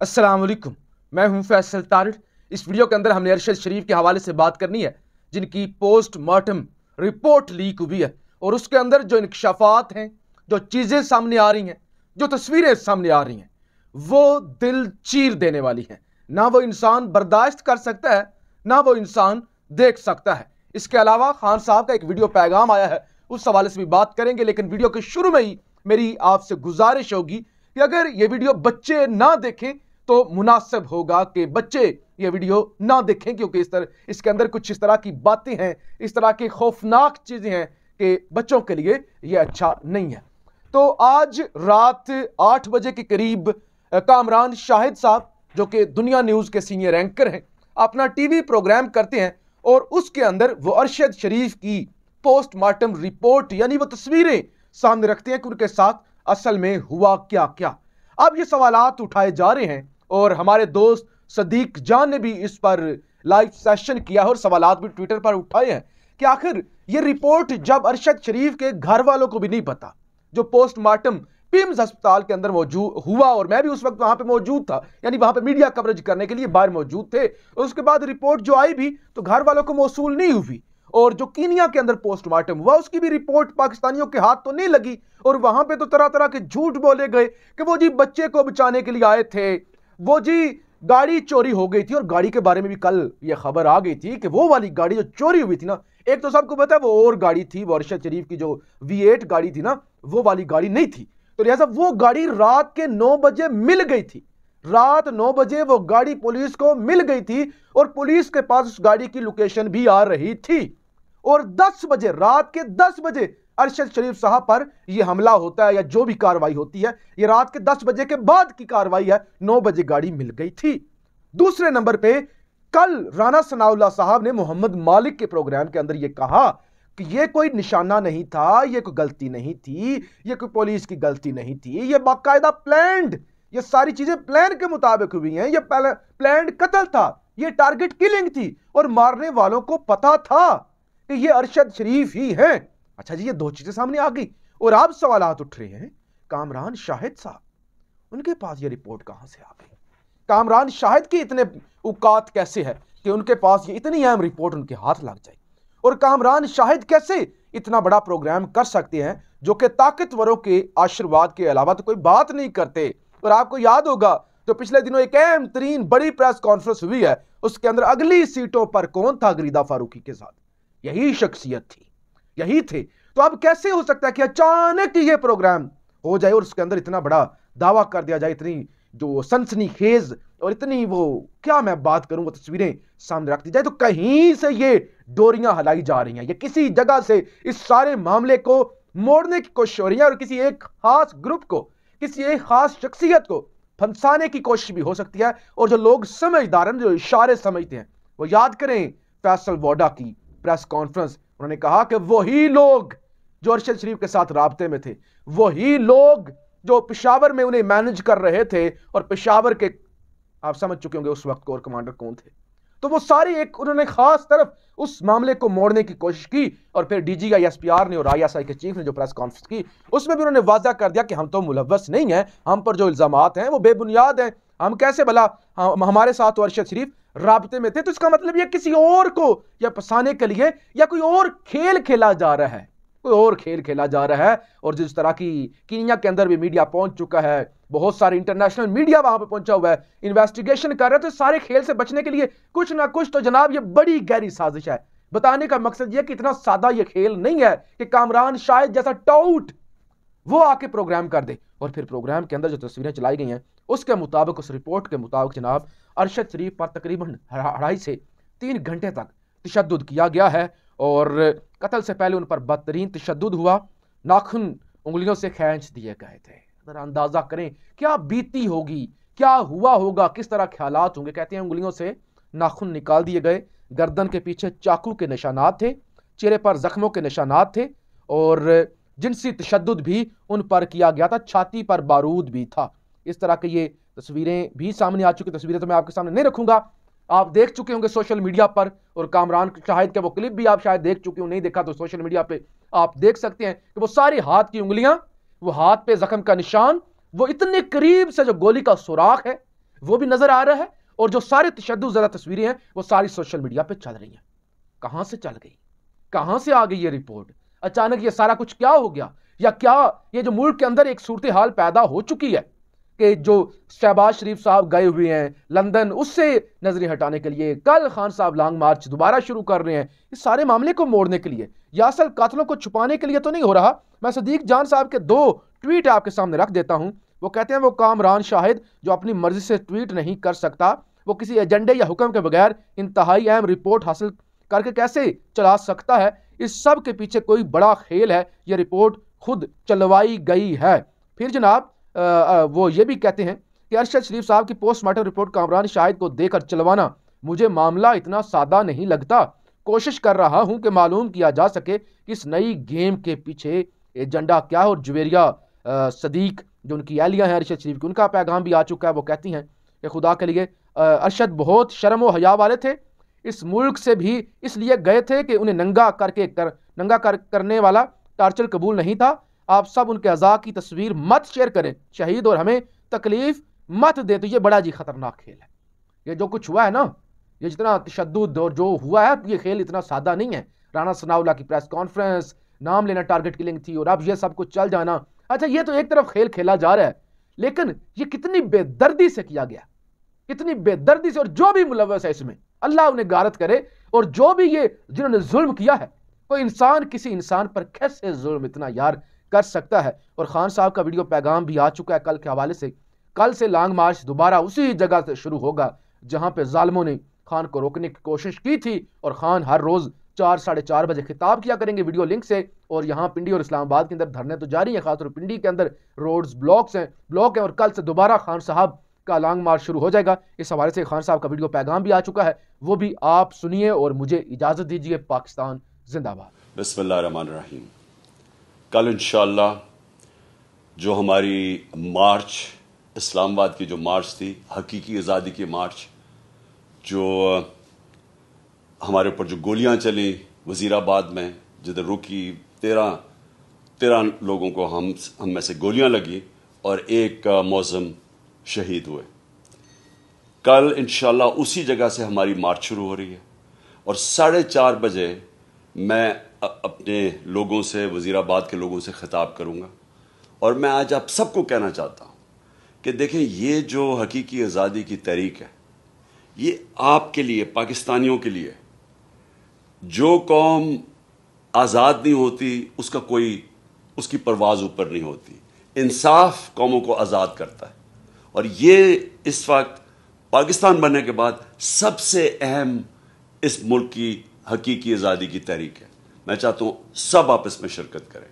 वालेकुम। मैं हूँ फैसल तारिड इस वीडियो के अंदर हमने अरशद शरीफ के हवाले से बात करनी है, जिनकी पोस्टमार्टम रिपोर्ट लीक हुई है, और उसके अंदर जो इंकशाफात हैं, जो चीज़ें सामने आ रही हैं, जो तस्वीरें सामने आ रही हैं, वो दिल चीर देने वाली हैं। ना वो इंसान बर्दाश्त कर सकता है, ना वो इंसान देख सकता है। इसके अलावा खान साहब का एक वीडियो पैगाम आया है, उस हवाले से भी बात करेंगे, लेकिन वीडियो के शुरू में ही मेरी आपसे गुजारिश होगी कि अगर ये वीडियो बच्चे ना देखें तो मुनासिब होगा कि बच्चे ये वीडियो ना देखें, क्योंकि इस तरह, इसके अंदर कुछ इस तरह की बातें हैं, इस तरह की खौफनाक चीज़ें हैं कि बच्चों के लिए ये अच्छा नहीं है। तो आज रात आठ बजे के करीब कामरान शाहिद साहब, जो कि दुनिया न्यूज़ के सीनियर एंकर हैं, अपना टीवी प्रोग्राम करते हैं और उसके अंदर वो अरशद शरीफ की पोस्टमार्टम रिपोर्ट, यानी वो तस्वीरें सामने रखते हैं कि उनके साथ असल में हुआ क्या क्या अब ये सवाल उठाए जा रहे हैं और हमारे दोस्त सदीक जान ने भी इस पर लाइव सेशन किया और सवाल भी ट्विटर पर उठाए हैं कि आखिर ये रिपोर्ट जब अरशद शरीफ के घर वालों को भी नहीं पता, जो पोस्टमार्टम पिम्स अस्पताल के अंदर मौजूद हुआ और मैं भी उस वक्त वहाँ पे मौजूद था, यानी वहाँ पे मीडिया कवरेज करने के लिए बाहर मौजूद थे उसके बाद रिपोर्ट जो आई भी तो घर वालों को मौसू नहीं हुई, और जो कीनिया के अंदर पोस्टमार्टम हुआ, उसकी भी रिपोर्ट पाकिस्तानियों के हाथ तो नहीं लगी, और वहाँ पे तो तरह तरह के झूठ बोले गए कि वो जी बच्चे को बचाने के लिए आए थे। वो जी, गाड़ी चोरी हो गई थी और गाड़ी के बारे में भी कल ये खबर आ गई थी कि वो वाली गाड़ी जो चोरी हुई थी ना, एक तो सबको पता है वो और गाड़ी थी, वो अरशद शरीफ की जो वी गाड़ी थी ना, वो वाली गाड़ी नहीं थी। तो लिहाजा वो गाड़ी रात के नौ बजे मिल गई थी। रात नौ बजे वो गाड़ी पुलिस को मिल गई थी और पुलिस के पास उस गाड़ी की लोकेशन भी आ रही थी। और 10 बजे, रात के 10 बजे अरशद शरीफ साहब पर यह हमला होता है या जो भी कार्रवाई होती है यह रात के 10 बजे के बाद की कार्रवाई है 9 बजे गाड़ी मिल गई थी। दूसरे नंबर पे कल राना सनाउल्ला साहब ने मोहम्मद मालिक के प्रोग्राम के अंदर यह कहा कि यह कोई निशाना नहीं था यह कोई गलती नहीं थी यह कोई पुलिस की गलती नहीं थी यह बाकायदा प्लैंड ये सारी चीज़ें प्लान के मुताबिक हुई हैं, ये प्लान कत्ल था, ये टारगेट किलिंग थी और मारने वालों को पता था कि ये अरशद शरीफ ही हैं। अच्छा जी, ये दो चीज़ें सामने आ गई। और अब सवाल उठ रहे हैं, कामरान शाहिद साहब। उनके पास ये रिपोर्ट कहाँ से आ गई? कामरान शाहिद के इतने औकात कैसे है कि उनके पास ये इतनी अहम रिपोर्ट उनके हाथ लग जाए? और कामरान शाहिद कैसे इतना बड़ा प्रोग्राम कर सकते हैं, जो कि ताकतवरों के आशीर्वाद के अलावा तो कोई बात नहीं करते? और आपको याद होगा तो पिछले दिनों एक अहम तरीन बड़ी प्रेस कॉन्फ्रेंस हुई है, उसके अंदर अगली सीटों पर कौन था गरीदा फारूकी के साथ? यही शख्सियत थी। यही थे। तो अब कैसे हो सकता है कि अचानक ये प्रोग्राम हो जाए और उसके अंदर इतना बड़ा दावा कर दिया जाए, इतनी जो सनसनी खेज और इतनी वो, क्या मैं बात करूँ, वो तस्वीरें सामने रख दी जाए तो कहीं से ये डोरियाँ हलाई जा रही हैं। ये किसी जगह से इस सारे मामले को मोड़ने की कोशिश हो रही है और किसी एक खास ग्रुप को, किसी एक खास शख्सियत को फंसाने की कोशिश भी हो सकती है और जो लोग समझदार हैं, जो इशारे समझते हैं, वो याद करें फैसल वोडा की प्रेस कॉन्फ्रेंस उन्होंने कहा कि वही लोग जो अरशद शरीफ के साथ रबते में थे, वही लोग जो पिशावर में उन्हें मैनेज कर रहे थे और पिशावर के, आप समझ चुके होंगे उस वक्त कोर कमांडर कौन थे। तो वो सारी एक उन्होंने खास तरफ़ उस मामले को मोड़ने की कोशिश की और फिर DG I S P R ने और आई एस आई के चीफ ने जो प्रेस कॉन्फ्रेंस की, उसमें भी उन्होंने वादा कर दिया कि हम तो मुलवस नहीं है, हम पर जो इल्ज़ाम हैं वो बेबुनियाद हैं। हम कैसे भला, हम, हमारे साथ तो अरशद शरीफ रबते में थे तो इसका मतलब यह किसी और को या फंसाने के लिए या कोई और खेल खेला जा रहा है। कोई और खेल खेला जा रहा है और जिस तरह की कीनिया के अंदर भी मीडिया पहुँच चुका है, बहुत सारे इंटरनेशनल मीडिया वहाँ पर पहुँचा हुआ है इन्वेस्टिगेशन कर रहे हैं तो सारे खेल से बचने के लिए कुछ ना कुछ तो जनाब ये बड़ी गहरी साजिश है। बताने का मकसद यह कि इतना सादा ये खेल नहीं है कि कामरान शायद जैसा टाउट वो आके प्रोग्राम कर दे। और फिर प्रोग्राम के अंदर जो तस्वीरें चलाई गई हैं, उसके मुताबिक, उस रिपोर्ट के मुताबिक जनाब अरशद शरीफ पर तकरीबन अढ़ाई से तीन घंटे तक तशद किया गया है और कत्ल से पहले उन पर बदतरीन तशद हुआ। नाखून उंगलियों से खींच दिए गए थे। ज़रा अंदाज़ा करें, क्या बीती होगी? क्या हुआ होगा? किस तरह ख्याल होंगे? कहते हैं उंगलियों से नाखून निकाल दिए गए। गर्दन के पीछे चाकू के निशानात थे, चेहरे पर जख्मों के निशानात थे और जिनसी तशद भी उन पर किया गया था, छाती पर बारूद भी था। इस तरह के ये तस्वीरें भी सामने आ चुकी तस्वीरें तो मैं आपके सामने नहीं रखूँगा। आप देख चुके होंगे सोशल मीडिया पर, और कामरान शाहिद के वो क्लिप भी आप शायद देख चुके हो, नहीं देखा तो सोशल मीडिया पे आप देख सकते हैं कि वो सारी हाथ की उंगलियाँ, वो हाथ पे जख्म का निशान, वो इतने करीब से जो गोली का सुराख है, वो भी नज़र आ रहा है, और जो सारे तशद ज़्यादा तस्वीरें हैं, वो सारी सोशल मीडिया पर चल रही हैं। कहाँ से चल गई? कहाँ से आ गई ये रिपोर्ट? अचानक ये सारा कुछ क्या हो गया? या क्या ये जो मुल्क के अंदर एक सूरत हाल पैदा हो चुकी है? कि जो शहबाज शरीफ साहब गए हुए हैं लंदन, उससे नज़रें हटाने के लिए। कल खान साहब लॉन्ग मार्च दोबारा शुरू कर रहे हैं इस सारे मामले को मोड़ने के लिए। या असल कातलों को छुपाने के लिए तो नहीं हो रहा। मैं सदीक जान साहब के दो ट्वीट आपके सामने रख देता हूँ। वो कहते हैं वो कामरान शाहिद जो अपनी मर्ज़ी से ट्वीट नहीं कर सकता, वो किसी एजेंडे या हुक्म के बगैर इंतहाई अहम रिपोर्ट हासिल करके कैसे चला सकता है? इस सब के पीछे कोई बड़ा खेल है। यह रिपोर्ट खुद चलवाई गई है। फिर जनाब वो ये भी कहते हैं कि अरशद शरीफ साहब की पोस्टमार्टम रिपोर्ट कामरान शाहिद को देकर चलवाना मुझे मामला इतना सादा नहीं लगता। कोशिश कर रहा हूँ कि मालूम किया जा सके कि इस नई गेम के पीछे एजेंडा क्या है और जुवेरिया सदीक जो उनकी एहलिया हैं अरशद शरीफ की, उनका पैगाम भी आ चुका है, वो कहती हैं कि खुदा के लिए अरशद बहुत शर्म व हया वाले थे, इस मुल्क से भी इसलिए गए थे कि उन्हें नंगा करके कर, नंगा कर, करने वाला टार्चर कबूल नहीं था। आप सब उनके अज़ा की तस्वीर मत शेयर करें। शहीद और हमें तकलीफ़ मत दे। तो ये बड़ा जी खतरनाक खेल है। ये जो कुछ हुआ है ना, ये जितना तशद और जो हुआ है, ये खेल इतना सादा नहीं है। राना सनाउल्ला की प्रेस कॉन्फ्रेंस, नाम लेना टारगेट किलिंग थी और अब ये सब कुछ चल जाना। अच्छा ये तो एक तरफ़ खेल खेला जा रहा है, लेकिन ये कितनी बेदर्दी से किया गया। कितनी बेदर्दी से और जो भी मुलवस है इसमें, अल्लाह उन्हें गारत करे और जो भी ये जिन्होंने जुल्म किया है, कोई इंसान किसी इंसान पर कैसे जुल्म? इतना यार कर सकता है। और खान साहब का वीडियो पैगाम भी आ चुका है कल के हवाले से। कल से लॉन्ग मार्च दोबारा उसी जगह से शुरू होगा, जहाँ पे जालमों ने खान को रोकने की कोशिश की थी और खान हर रोज चार, साढ़े चार बजे खिताब किया करेंगे वीडियो लिंक से। और यहाँ पिंडी और इस्लामाबाद के अंदर धरने तो जारी है, खासतौर पिंडी के अंदर रोड्स ब्लॉक्स हैं, ब्लॉक हैं और कल से दोबारा खान साहब का लॉन्ग मार्च शुरू हो जाएगा। इस हवाले से खान साहब का वीडियो पैगाम भी आ चुका है। वो भी आप सुनिए और मुझे इजाज़त दीजिए, पाकिस्तान जिंदाबाद। बसमीम कल इन जो हमारी मार्च, इस्लामाबाद की जो मार्च थी, हकीकी आज़ादी की मार्च, जो हमारे ऊपर जो गोलियाँ चली वजीराबाद में, जिधर रुकी तेरह तेरह लोगों को हम हम में से गोलियाँ लगी और एक मौसम शहीद हुए। कल इंशाल्लाह उसी जगह से हमारी मार्च शुरू हो रही है और साढ़े चार बजे मैं अपने लोगों से वज़ीराबाद के लोगों से ख़िताब करूँगा। और मैं आज आप सबको कहना चाहता हूँ कि देखें, ये जो हकीकी आज़ादी की तहरीक है, ये आपके लिए, पाकिस्तानियों के लिए, जो कौम आज़ाद नहीं होती, उसका कोई, उसकी परवाज़ ऊपर नहीं होती। इंसाफ कौमों को आज़ाद करता है। और ये इस वक्त पाकिस्तान बनने के बाद सबसे अहम इस मुल्क की हकीकी आज़ादी की तहरीक है। मैं चाहता हूँ सब आप इसमें शिरकत करें।